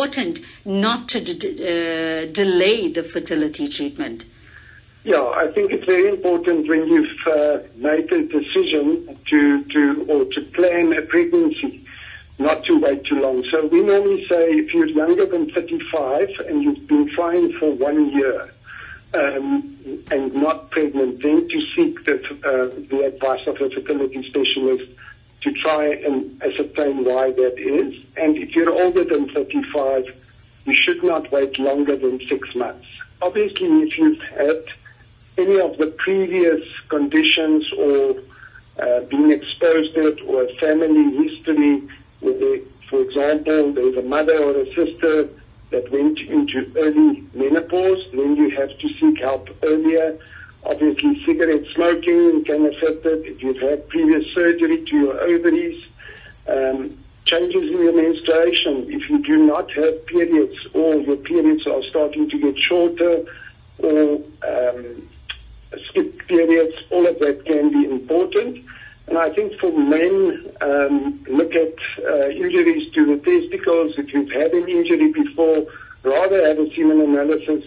important not to uh, delay the fertility treatment? Yeah, I think it's very important when you've uh, made a decision to, to or to plan a pregnancy, not to wait too long. So we normally say if you're younger than 35 and you've been trying for one year um, and not pregnant, then to seek the, uh, the advice of a fertility specialist to try and ascertain why that is. And if you're older than 35, you should not wait longer than six months. Obviously, if you've had any of the previous conditions or uh, being exposed to it or a family history they, for example, there's a mother or a sister that went into early menopause, then you have to seek help earlier. Obviously, cigarette smoking can affect it. If you've had previous surgery to your ovaries, um, changes in your menstruation, if you do not have periods or your periods are starting to get shorter or um, skip periods, all of that can be important. And I think for men, um, look at uh, injuries to the testicles. If you've had an injury before, rather have a semen analysis.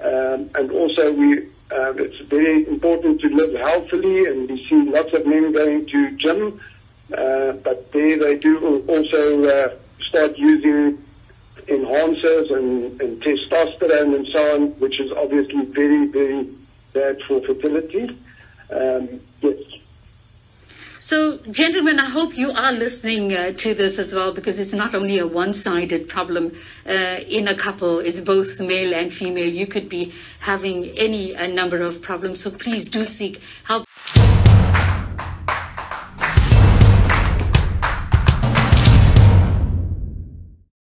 Um, and also, we uh, it's very important to live healthily, and we see lots of men going to gym, uh, but there they do also uh, start using enhancers and, and testosterone and so on, which is obviously very, very bad for fertility. Um, yes. So, gentlemen, I hope you are listening uh, to this as well because it's not only a one sided problem uh, in a couple, it's both male and female. You could be having any a number of problems. So, please do seek help.